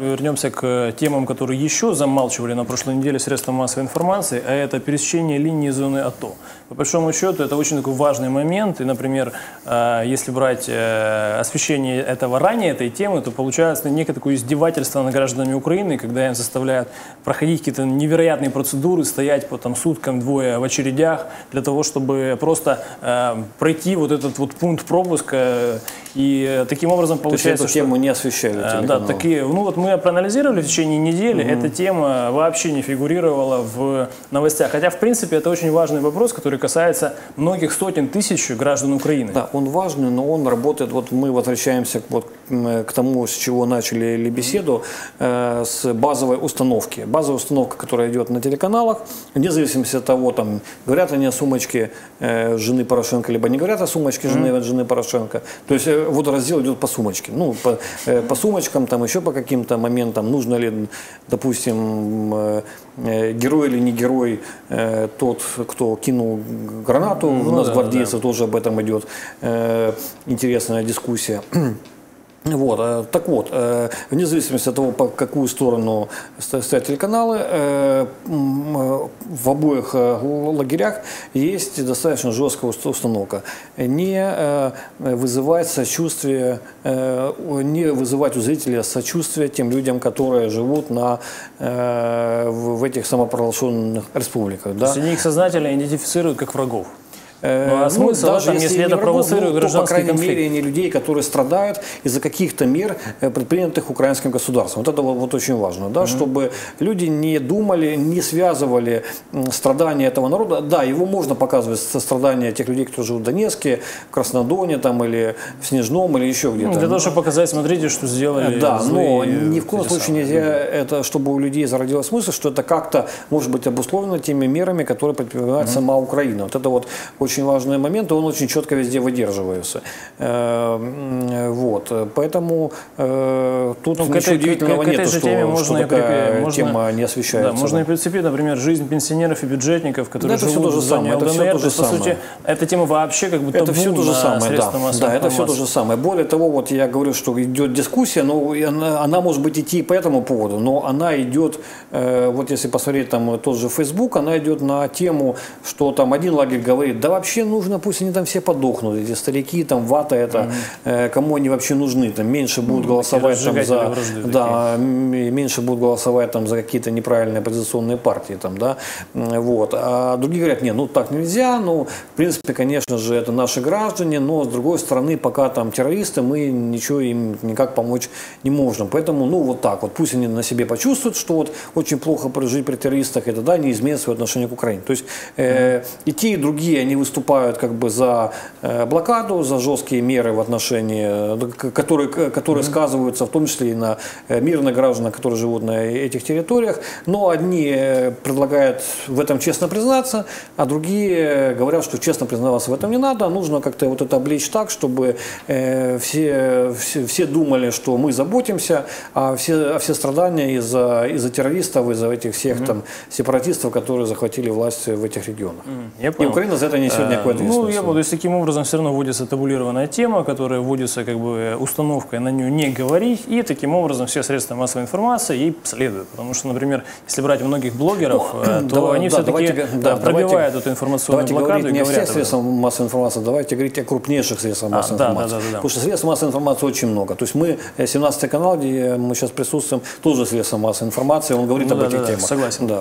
Вернемся к темам, которые еще замалчивали на прошлой неделе средства массовой информации, а это пересечение линии зоны АТО. По большому счету, это очень такой важный момент. И, например, э, если брать э, освещение этого ранее, этой темы, то получается некое такое издевательство над гражданами Украины, когда им заставляют проходить какие-то невероятные процедуры, стоять по там, суткам двое в очередях для того, чтобы просто э, пройти вот этот вот пункт пропуска. И таким образом получается, То есть эту тему не освещали Э, Да, такие, ну вот мы проанализировали в течение недели, эта тема вообще не фигурировала в новостях. Хотя, в принципе, это очень важный вопрос, который касается многих сотен тысяч граждан Украины. Да, он важный, но он работает, вот мы возвращаемся к, вот, к тому, с чего начали ли беседу, э, с базовой установки. Базовая установка, которая идет на телеканалах, вне зависимости от того, там, говорят они о сумочке э, жены Порошенко, либо не говорят о сумочке жены, жены Порошенко. То есть э, вот раздел идет по сумочке. Ну, по, э, по сумочкам, там еще по каким-то моментам, нужно ли, допустим, э, герой или не герой э, тот, кто кинул гранату, у Ну нас да, гвардейцев тоже об этом идет э, интересная дискуссия. Вот, э, так вот, э, вне зависимости от того, по какую сторону стоят телеканалы, э, в обоих лагерях есть достаточно жесткая уст- установка. Не вызывать сочувствие, не вызывать у зрителя сочувствие тем людям, которые живут на, в этих самопровозглашенных республиках. То Да? есть они их сознательно идентифицируют как врагов. Э, Ну, а смысл в этом, если не это провоцирует ну, то, по гражданский крайней конфликт? мере, не людей, которые страдают из-за каких-то мер, э, предпринятых украинским государством. Вот это вот, очень важно, да, чтобы люди не думали, не связывали страдания этого народа. Да, его можно показывать со страдания тех людей, кто живут в Донецке, в Краснодоне там, или в Снежном, или еще где-то. Ну, для того, чтобы показать, смотрите, что сделали Да, но ни в коем случае нельзя это, чтобы у людей зародилась мысль, что это как-то может быть обусловлено теми мерами, которые предпринимает сама Украина. Вот это вот очень важный момент, и он очень четко везде выдерживается. Э, Вот, поэтому э, тут Ну, ничего этой- удивительного к нет, что, теме что можно такая припи- можно- тема не Да, освещается. можно да. и прицепить, например, жизнь пенсионеров и бюджетников, которые Да, живут в зоне самое, это ЛДНР. то же есть, по самое. сути, эта тема вообще как бы Это все то же самое, да. Да, это все то же самое. Более того, вот я говорю, что идет дискуссия, но она, она может быть идти и по этому поводу, но она идет, э, вот если посмотреть там тот же Facebook, она идет на тему, что там один лагерь говорит, да вообще нужно, пусть они там все подохнут, эти старики, там вата это, э, кому они вообще нужны, там меньше будут голосовать там, за, да, меньше будут голосовать там за какие-то неправильные оппозиционные партии, там, да, вот. А другие говорят, не, ну так нельзя, ну, в принципе, конечно же, это наши граждане, но с другой стороны, пока там террористы, мы ничего им никак помочь не можем. Поэтому, ну, вот так вот, пусть они на себе почувствуют, что вот очень плохо жить при террористах, это, да, не изменит свое отношение к Украине. То есть э, и те, и другие, они выступают как бы за э, блокаду, за жесткие меры в отношении, э, которые, которые сказываются в том числе и на э, мирных гражданах, которые живут на этих территориях. Но одни предлагают в этом честно признаться, а другие говорят, что честно признаваться в этом не надо, нужно как-то вот это облечь так, чтобы все, все, все думали, что мы заботимся, а все, а все страдания из-за из террористов, из-за этих всех там сепаратистов, которые захватили власть в этих регионах. Я И. Украина за это несет Э, никакой Ну, я буду, есть таким образом все равно вводится табулированная тема, которая вводится как бы установкой на нее не говорить, и таким образом все средства массовой информации ей следуют. Потому что, например, если брать многих блогеров, э, то давай- они да, все-таки давайте га- да, пробивают давайте- эту информационную Давайте блокаду говорить не говорят этом. средствах массовой информации, давайте говорить о крупнейших средствах А, массовой да, да, информации. да, да, да. Потому что средств массовой информации очень много. То есть мы, э, 17 канал, где мы сейчас присутствуем, тоже средства массовой информации, он говорит Ну об да, этих да, да, темах. согласен. Да.